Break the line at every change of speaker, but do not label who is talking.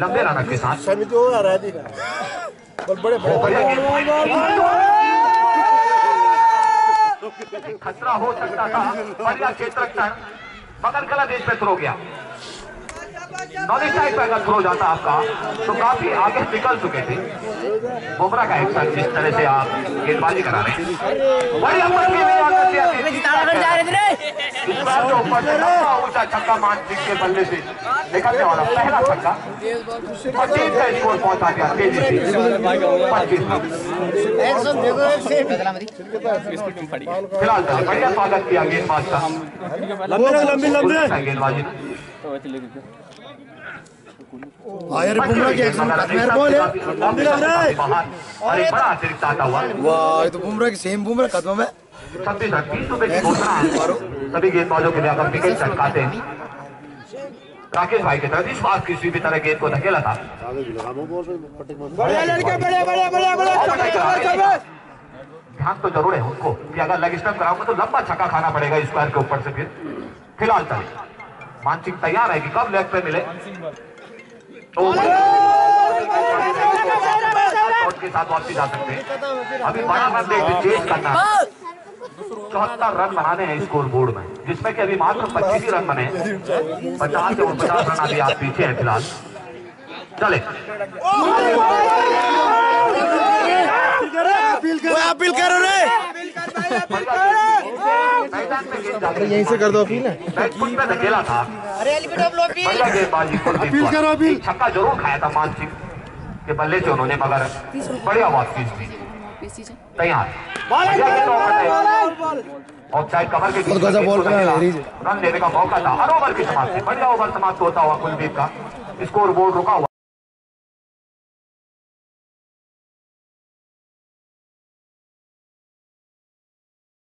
लंबे रन के साथ।
समिति हो रहा है बड़े
वो बढ़िया गेंद खतरा हो सकता था बढ़िया क्षेत्र गलत देश में थ्रो गया। नॉलेज साइड पे अगर थ्रो जाता आपका तो काफ़ी आगे निकल चुके थे। बुमराह का एक्शन जिस तरह से आप गेंदबाजी करा रहे हैं। बड़ी अमर के लिए आगे से इस बार जो ऊपर से लंबा ऊँचा छक्का सिंह के बल्ले से निकलने वाला पहला छक्का। पच्चीस का स्कोर पहुँचा गया तेज़ी से। पच्चीस फ़िलहाल तो बढ़िया स्वागत किया गेंदबाज का।
लंबी लंबी
गेंदबाजी।
वाह तो बुमराह की सेम बुमराह कदम है
छत्तीस तीस रुपए की घोषणा सभी गेंदबाजों के लिए अगर विकेट चटकाते हैं। राकेश भाई की तरफ़ इस बार किसी भी तरह गेंद को धकेला था।
बड़े लड़के बड़े बड़े बड़े बड़े
ध्यान तो ज़रूर है उनको। कि अगर लेग स्टंप कराऊँगा तो लंबा छक्का खाना पड़ेगा स्क्वायर के ऊपर से फिर। फ़िलहाल चले मानसिक तैयार है कि कब लेग पे मिले? तो के साथ वापसी जा सकते हैं। अभी बड़ा रन रेट चेंज करना। चौहत्तर रन बनाने हैं स्कोर बोर्ड में जिसमें कि अभी मात्र पच्चीस ही रन बने पचास से उनपचास रन अभी आप पीछे हैं फ़िलहाल। चले।
अपील करो रे
मैदान में गेंद जाती है।
यहीं से कर दो। अपील
में धकेला था।
अपील करो, अपील।
छक्का ज़रूर खाया था मानसिंह। के बल्ले से उन्होंने मगर बढ़िया आवाज़ की तैयार है। ऑफसाइड कवर के
है।
रन देने का मौका था। हर ओवर की से बढ़िया ओवर समाप्त होता हुआ कुलदीप का। स्कोर बोर्ड रुका हुआ